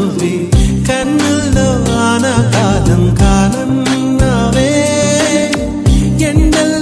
నవ్వి కన్నుల్లో ఆనాకాలం కాలం నావే ఎండల్లో